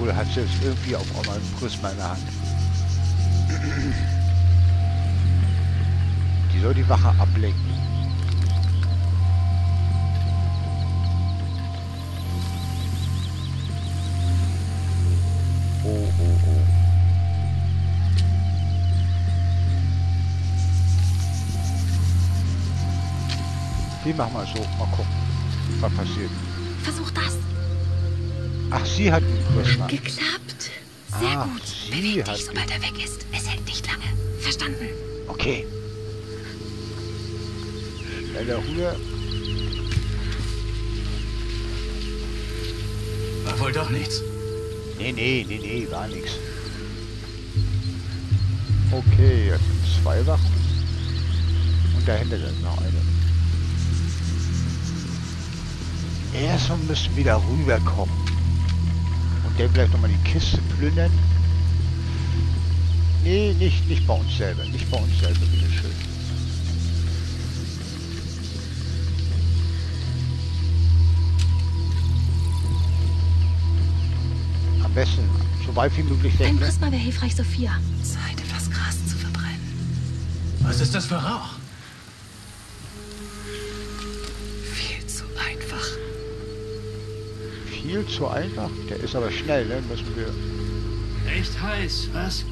Wohl hat jetzt irgendwie auf einmal ein Prisma in der Hand. Die soll die Wache ablenken. Oh, oh, oh. Die machen wir so. Mal gucken, was passiert. Versuch das. Ach, sie hat einen Prisma. Geklappt. Sehr Ah, gut. sie Beweg hat dich, sobald er weg ist. Es hält nicht lange. Verstanden. Okay. Schneller rüber. War wohl doch nichts. Nee, nee, nee, nee, war nix. Okay, jetzt sind zwei Wachen. Und dahinter ist noch eine. Erstmal müssen wir wieder rüberkommen. Dann vielleicht nochmal die Kiste plündern. Nee, nicht, nicht bei uns selber. Nicht bei uns selber, bitteschön. Am besten so weit wie möglich weg. Ein Ne? Prisma wäre hilfreich, Sophia. Zeit, etwas Gras zu verbrennen. Was ist das für Rauch? Viel zu einfach. Der ist aber schnell, ne? Müssen wir. Echt heiß, was?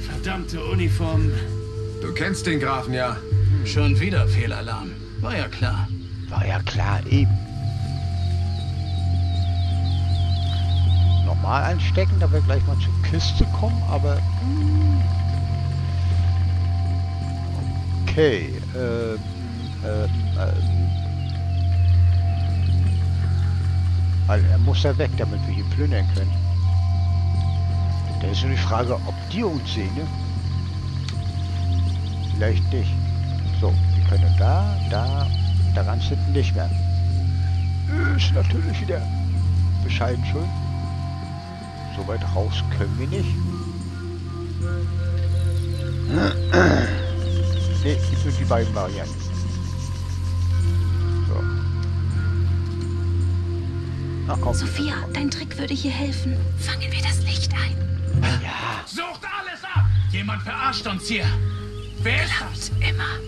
Verdammte Uniform. Du kennst den Grafen ja. Schon wieder Fehlalarm. War ja klar. War ja klar, eben. Normal einstecken, da wir gleich mal zur Kiste kommen, aber. hm. Okay. Ähm, ähm, ähm. Weil er muss ja weg, damit wir hier plündern können. Da ist nur die Frage, ob die uns sehen, ne? Vielleicht nicht. So, wir können da, da, daran sind nicht mehr. Ist natürlich wieder bescheiden schön. So weit raus können wir nicht. Ne, gibt nur die beiden Varianten. Na komm. Sophia, dein Trick würde hier helfen. Fangen wir das Licht ein. Ja. Sucht alles ab! Jemand verarscht uns hier. Wer ist das? Immer.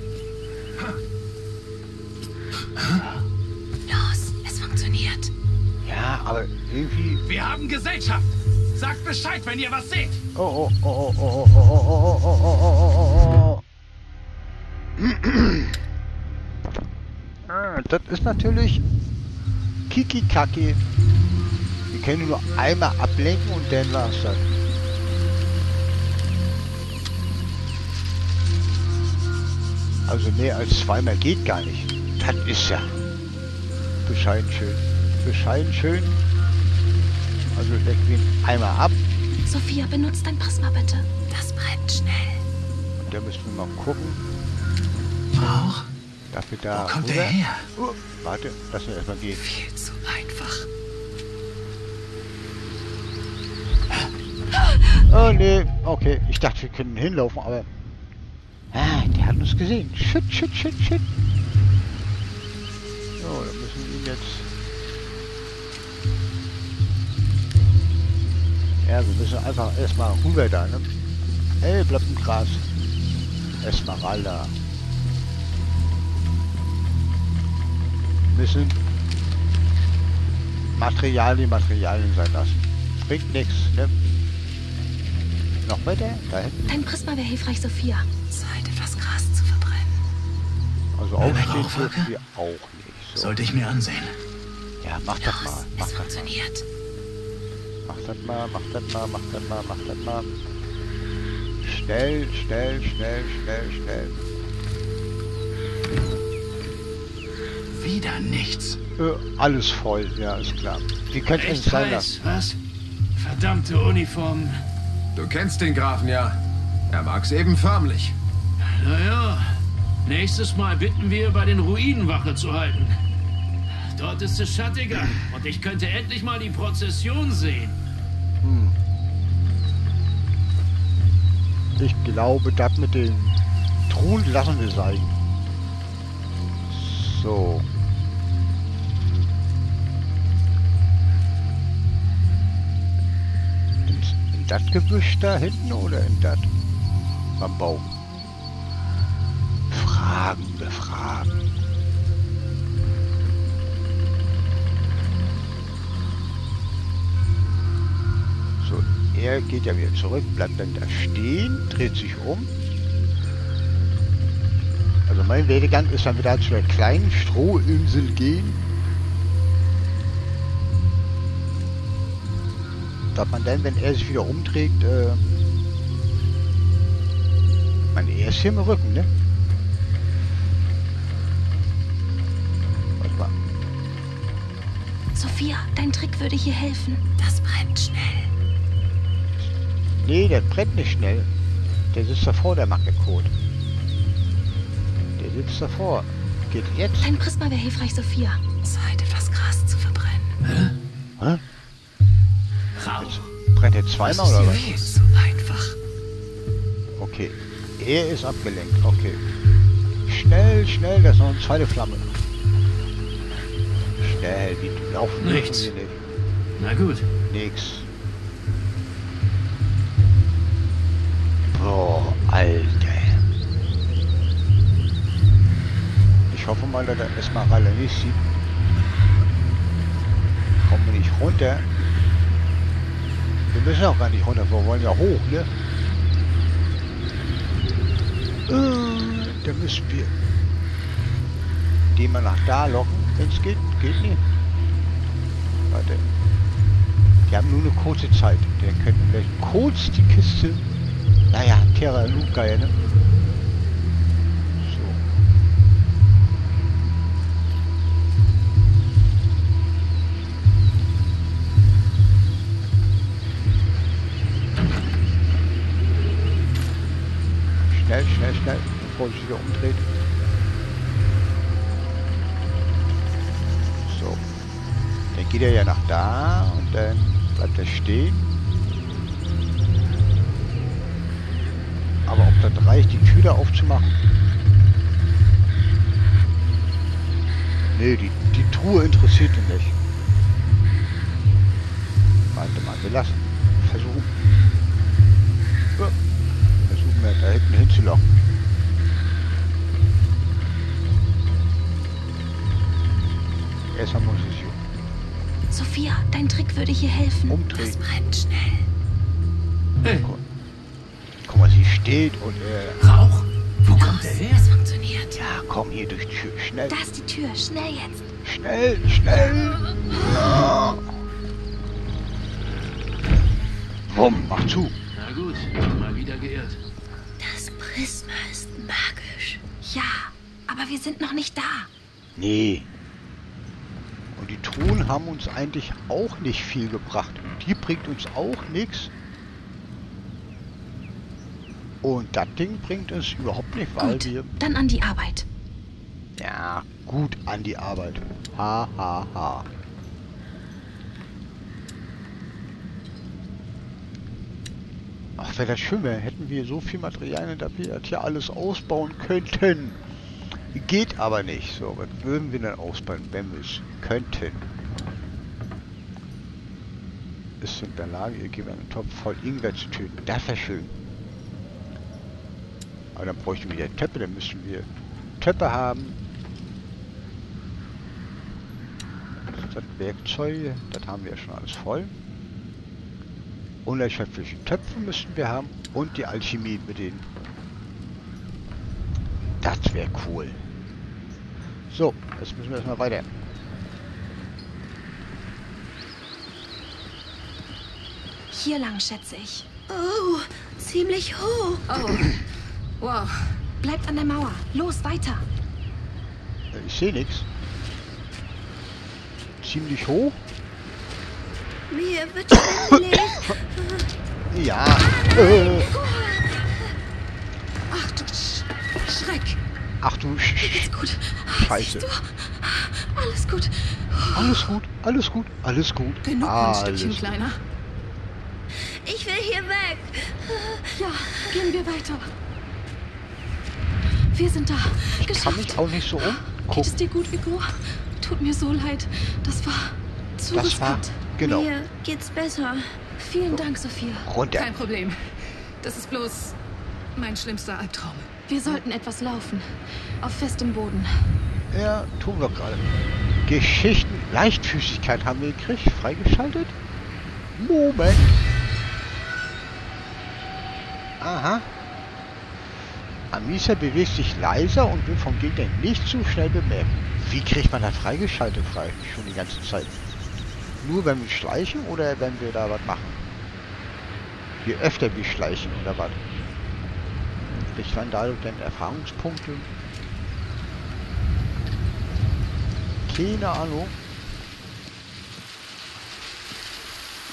Los, es funktioniert. Ja, aber irgendwie. Wir haben Gesellschaft. Sagt Bescheid, wenn ihr was seht. Oh, oh, oh, oh, oh, oh, oh, oh, oh, oh, oh, oh, oh. Ah, das ist natürlich Kiki-Kaki. Wir können nur einmal ablenken und dann war's das. Also mehr als zweimal geht gar nicht. Das ist ja bescheiden schön. Bescheiden schön. Also lenken wir ihn einmal ab. Sophia, benutzt dein Prisma bitte. Das brennt schnell. Und da müssen wir mal gucken, Rauch? Wir da Wo kommt der her? Oh, warte, lass uns erstmal gehen. Viel zu einfach. Oh nee, okay. Ich dachte, wir können hinlaufen, aber... Ah, der hat uns gesehen. Shit, shit, shit, shit. So, dann müssen wir ihn jetzt... Ja, wir müssen einfach erstmal rüber da, ne? Ey, bleib im Gras. Esmeralda. Müssen Materialien Materialien sein lassen. Bringt nichts, ne? Noch weiter? Da hinten. Dein Prisma wäre hilfreich, Sophia. Zeit, etwas Gras zu verbrennen. Also aufstehen dürfen wir auch nicht. So. Sollte ich mir ansehen. Ja, mach das mal. Los, Mach es das mal. funktioniert. Mach das mal, mach das mal, mach das mal, mach das mal. Schnell, schnell, schnell, schnell, schnell. Wieder nichts. Äh, alles voll, ja, ist klar. Wie könnte es Echt sein heiß, was? Verdammte Uniform. Du kennst den Grafen ja. Er mag's eben förmlich. Naja, nächstes Mal bitten wir, bei den Ruinen Wache zu halten. Dort ist es schattiger und ich könnte endlich mal die Prozession sehen. Ich glaube, das mit den Truhen lassen wir sein. So. Das Gebüsch da hinten oder in das? Beim Baum. Fragen befragen. So, er geht ja wieder zurück, bleibt dann da stehen, dreht sich um. Also mein Werdegang ist dann wieder zu der kleinen Strohinsel gehen. Dass man dann, wenn er sich wieder umdreht, äh, man, er ist hier im Rücken, ne? Warte mal. Sophia, dein Trick würde hier helfen. Das brennt schnell. Nee, der brennt nicht schnell. Der sitzt davor, der Magnetcode. Der sitzt davor. Geht jetzt. Dein Prisma wäre hilfreich, Sophia. Zeit, etwas Gras zu verbrennen. Hä? Rauch. Brennt er zweimal oder was? So einfach. Okay. Er ist abgelenkt. Okay. Schnell, schnell, da ist noch eine zweite Flamme. Schnell, wie laufen dürfen Nichts. wir nicht. Na gut. Nix. Boah, Alter. Ich hoffe mal, dass er Esmeralda nicht sieht. Kommen wir nicht runter. Wir müssen auch gar nicht runter, wir wollen ja hoch, ne? Äh, da müssen wir den mal nach da locken, wenn es geht. Geht nicht. Warte. Die haben nur eine kurze Zeit. Der könnten vielleicht kurz die Kiste. Naja, Terra Luca, ja, ne? Schnell, schnell, schnell, bevor sich wieder umdreht. So. Dann geht er ja nach da und dann bleibt er stehen. Aber ob das reicht, die Tür da aufzumachen? Nee, die, die Truhe interessiert ihn nicht. Warte mal, wir lassen. Wir da hinten hinzulocken. Erstmal muss ich hier Sophia, dein Trick würde hier helfen. Umdrehen. Das brennt schnell. Hey, Guck mal, sie steht und äh, Rauch? Wo kommt der her? Es funktioniert. ja, komm hier durch die Tür. Schnell, Da ist die Tür. Schnell jetzt. schnell, schnell. Ja. Wumm, mach zu. Na gut, mal wieder geirrt. Prisma ist magisch. Ja, aber wir sind noch nicht da. Nee. Und die Truhen haben uns eigentlich auch nicht viel gebracht. Die bringt uns auch nichts. Und das Ding bringt uns überhaupt nicht, weil Gut, wir... dann an die Arbeit. Ja, gut an die Arbeit. Ha, ha, ha. Ach, wäre das schön, wäre, hätten wir so viel Materialien, dass wir das hier alles ausbauen könnten. Geht aber nicht. So, was würden wir denn ausbauen, wenn wir es könnten? Ist in der Lage, ihr gebt einen Topf voll Ingwer zu töten. Das wäre schön. Aber dann bräuchten wir wieder Töpfe, dann müssen wir Töpfe haben. Das Werkzeug, das haben wir ja schon alles voll. Unerschöpfliche Töpfe müssten wir haben und die Alchemie mit denen. Das wäre cool. So, jetzt müssen wir erstmal weiter. Hier lang, schätze ich. Oh, ziemlich hoch. Oh. Wow. Bleibt an der Mauer. Los, weiter. Ich sehe nichts. Ziemlich hoch. Mir wird schwindelig. Ja. Äh, Ach du Sch Schreck. ach du Sch Ist gut. Scheiße. Alles gut. Alles gut, alles gut, alles gut. Genug alles ein Stückchen gut. kleiner. Ich will hier weg. Ja, gehen wir weiter. Wir sind da. Ich kann Geschafft. mich auch nicht so Geht es dir gut, Vigo? Tut mir so leid. Das war zu Das war, riskant. genau. Mir geht's besser. Vielen Dank, Sophia. Runter. Kein Problem. Das ist bloß mein schlimmster Albtraum. Wir sollten etwas laufen. Auf festem Boden. Ja, tun wir gerade. Geschichten, Leichtfüßigkeit haben wir gekriegt, freigeschaltet. Moment. Aha. Amisa bewegt sich leiser und wird vom Gegner nicht zu schnell bemerkt. Wie kriegt man das freigeschaltet frei? Schon die ganze Zeit. Nur wenn wir schleichen oder wenn wir da was machen? Je öfter wir schleichen oder was? Kriegt man dadurch dann Erfahrungspunkte? Keine Ahnung.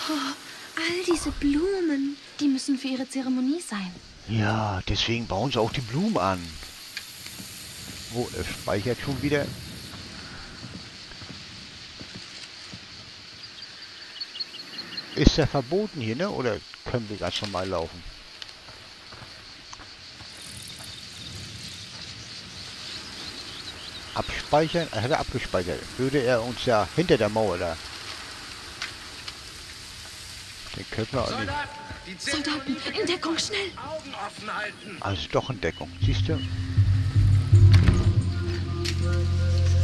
Oh, all diese Blumen. Die müssen für ihre Zeremonie sein. Ja, deswegen bauen sie auch die Blumen an. Oh, er speichert schon wieder. Ist der verboten hier, ne? Oder können wir ganz normal laufen? Abspeichern? Er hätte abgespeichert. Würde er uns ja hinter der Mauer da. Den können wir auch nicht. Soldaten, in Deckung, schnell! Augen offen halten. Also doch in Deckung. Siehst du?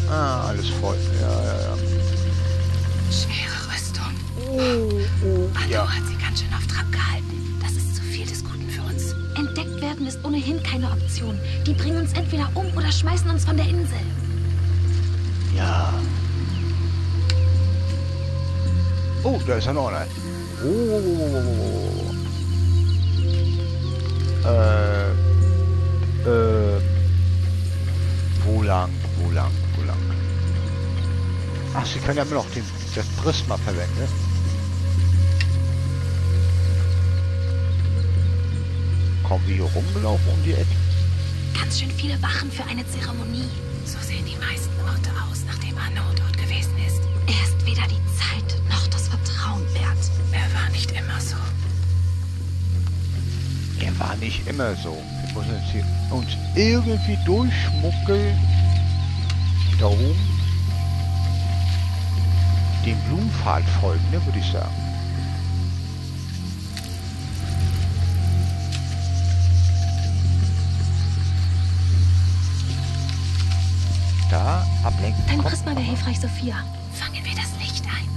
Ah, alles voll. Ja, ja, ja. Schwere Rüstung. Oh, Anno Ja. hat sie ganz schön auf Trab gehalten. Das ist zu viel des Guten für uns. Entdeckt werden ist ohnehin keine Option. Die bringen uns entweder um oder schmeißen uns von der Insel. Ja. Oh, da ist ja noch einer. Oh. Äh. Äh. Wo lang? Wo lang? Wo lang? Ach, sie können ja immer noch den, das Prisma verwenden, ne? Kommen wir hier rumgelaufen um die Ecke? Ganz schön viele Wachen für eine Zeremonie. So sehen die meisten Orte aus, nachdem Anno dort gewesen ist. Er ist weder die Zeit noch das Vertrauen wert. Er war nicht immer so. Er war nicht immer so. Wir müssen jetzt hier uns irgendwie durchschmuggeln. Da oben. Den Blumenpfad folgen, ne, würde ich sagen. Da, ablenken. Dein. Prisma wäre hilfreich, Sophia. Fangen wir das Licht ein.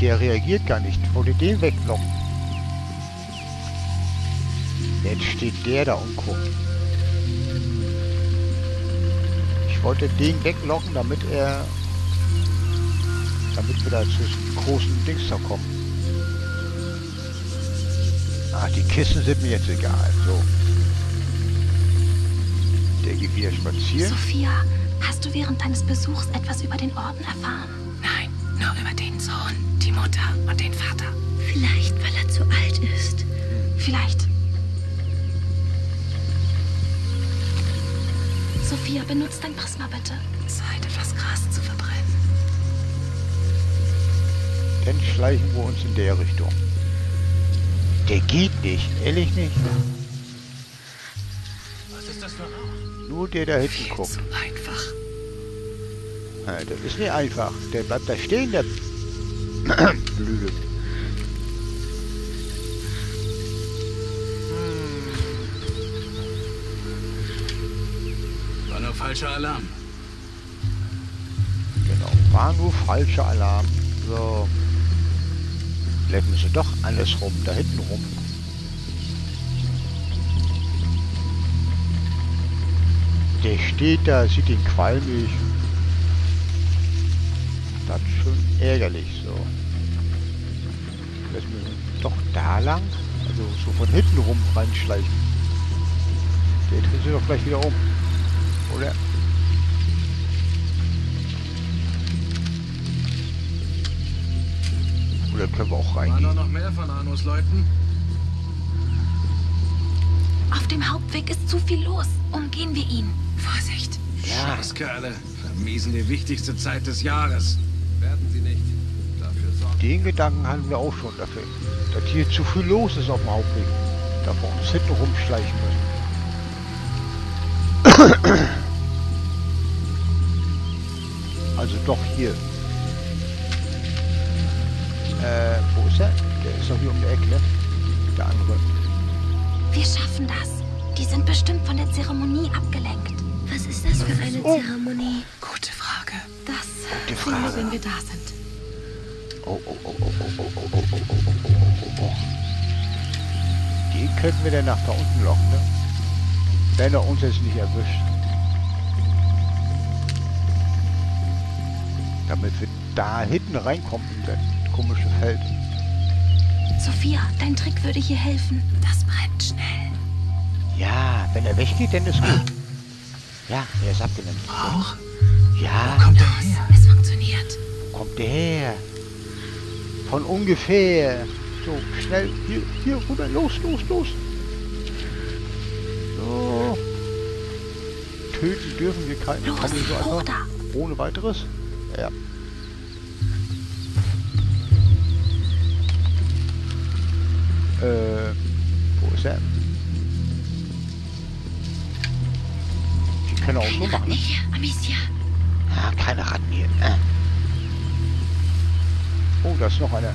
Der reagiert gar nicht. Ich wollte den weglocken. Jetzt steht der da und guckt. Ich wollte den weglocken, damit er... Damit wir da zu großen Dings da kommen. Ah, die Kissen sind mir jetzt egal. So. Der geht wieder spazieren. Sophia, hast du während deines Besuchs etwas über den Orden erfahren? Nein, nur über den Sohn, die Mutter und den Vater. Vielleicht, weil er zu alt ist. Vielleicht. Sophia, benutzt dein Prisma bitte. Zeit, etwas Gras zu verbrennen. Dann schleichen wir uns in der Richtung. Der geht nicht, ehrlich nicht. Was ist das für Rauch? Nur der da hinten Viel guckt. zu einfach. Ja, das ist nicht einfach. Der bleibt da stehen, der Blöde. War nur falscher Alarm. Genau, war nur falscher Alarm. So. Vielleicht müssen sie doch alles rum, da hinten rum. Der steht da, sieht ihn qualmig. Das ist schon ärgerlich so. Vielleicht müssen wir doch da lang, also so von hinten rum reinschleichen. Der dreht sich doch gleich wieder um. Oder? Oder können wir auch Waren da reingehen? noch mehr von Arnos Leuten? Auf dem Hauptweg ist zu viel los. Umgehen wir ihn. Vorsicht. Ja, Scheißkerle. Vermiesen die wichtigste Zeit des Jahres. Werden sie nicht. Dafür sorgen. den Gedanken hatten wir auch schon dafür. Dass hier zu viel los ist auf dem Hauptweg. Da wir uns hinten rumschleichen müssen. doch hier. Äh, wo ist er? Der ist doch hier um die Ecke, ne? Der andere. Wir schaffen das. Die sind bestimmt von der Zeremonie abgelenkt. Was ist das für eine Oh. Zeremonie? Gute Frage. Das Gute sehen wir, Frage. wenn wir da sind. Oh, oh, oh, oh, oh, oh, oh, oh, oh, oh, oh, oh, oh, oh. Den könnten wir dann nach da unten locken, ne? Wenn er uns jetzt nicht erwischt. Damit wir da hinten reinkommen in das komische Feld. Sophia, dein Trick würde hier helfen. Das brennt schnell. Ja, wenn er weggeht, dann ist gut. Ja, er ist abgelenkt. Rauch. Ja, Kommt er her? Es funktioniert. wo kommt der her? Von ungefähr. So, schnell, hier, hier rüber, los, los, los. So. Töten dürfen wir keinen. Los, Kann ich so einfach? da. Ohne weiteres? Ja. Äh, wo ist er? Die können auch so machen, ne? Ah, keine Ratten hier. Äh. Oh, da ist noch einer.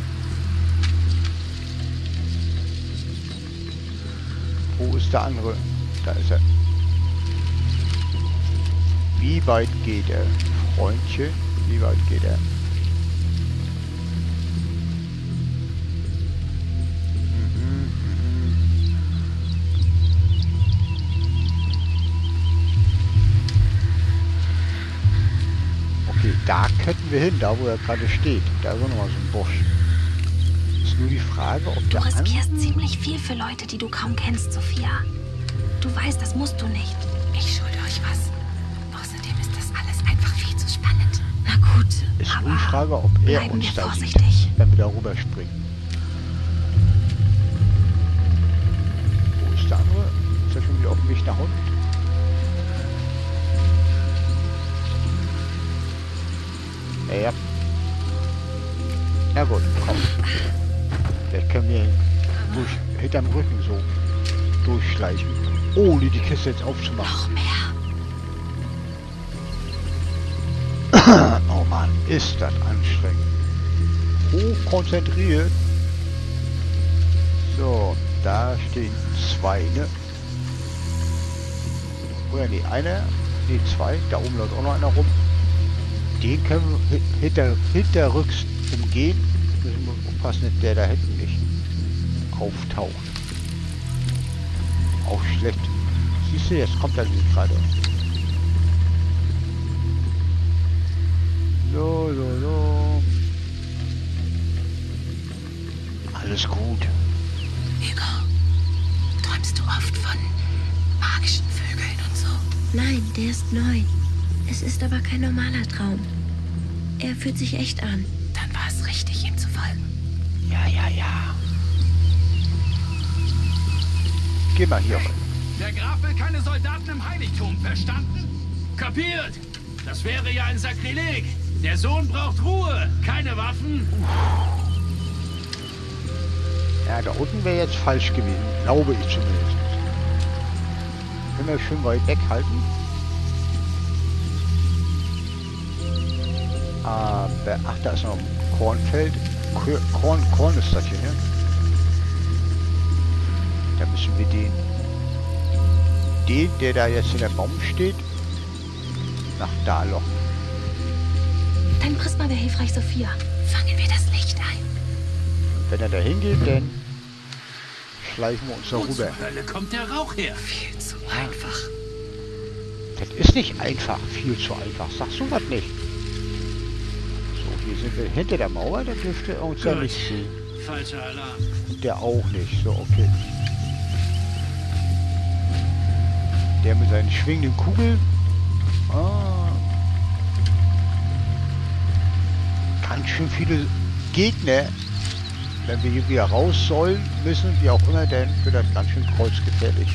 Wo ist der andere? Da ist er. Wie weit geht er? Freundchen, wie weit geht er? Da könnten wir hin, da wo er gerade steht. Da ist auch nochmal so ein Busch. Ist nur die Frage, ob Du der andere... riskierst ziemlich viel für Leute, die du kaum kennst, Sophia. Du weißt, das musst du nicht. Ich schulde euch was. Außerdem ist das alles einfach viel zu spannend. Na gut, Ist aber nur die Frage, ob er uns da vorsichtig. sieht, wenn wir da rüberspringen. Wo ist der andere? Ist er schon wieder auf dem Weg nach unten? Ja. Na gut, komm. Vielleicht können wir durch, hinterm Rücken so durchschleichen. Ohne die Kiste jetzt aufzumachen. Noch mehr. Oh Mann, ist das anstrengend. Hoch konzentriert. So, da stehen zwei, ne? Oder nee, einer, nee, zwei. Da oben läuft auch noch einer rum. Den können wir hi- hinter, hinterrücks umgehen. Müssen wir aufpassen, dass der da hinten nicht auftaucht. Auch schlecht. Siehst du, jetzt kommt er nicht gerade. So, so, so. Alles gut. Hugo, träumst du oft von magischen Vögeln und so? Nein, der ist neu. Es ist aber kein normaler Traum. Er fühlt sich echt an. Dann war es richtig, ihm zu folgen. Ja, ja, ja. Geh mal hier rein. Der Graf will keine Soldaten im Heiligtum, verstanden? Kapiert! Das wäre ja ein Sakrileg. Der Sohn braucht Ruhe, keine Waffen. Ja, da unten wäre jetzt falsch gewesen. Glaube ich zumindest. Können wir schön weit weghalten. Aber, ach, da ist noch ein Kornfeld. Kor- Korn, Korn ist das hier, ne? Da müssen wir den, den, der da jetzt in der Baum steht, nach da locken. Dein Prisma wäre hilfreich, Sophia. Fangen wir das Licht ein. Wenn er da hingeht, dann schleichen wir uns da Wo rüber. zur Hölle kommt der Rauch her? Viel zu einfach. Das ist nicht einfach, viel zu einfach. Sagst du was nicht? Hier sind wir hinter der Mauer, da dürfte er uns ja nicht sehen. Falscher Alarm. Der auch nicht. So, okay. Der mit seinen schwingenden Kugeln. Ah. Ganz schön viele Gegner. Wenn wir hier wieder raus sollen, müssen, wie auch immer, dann wird das ganz schön kreuzgefährlich.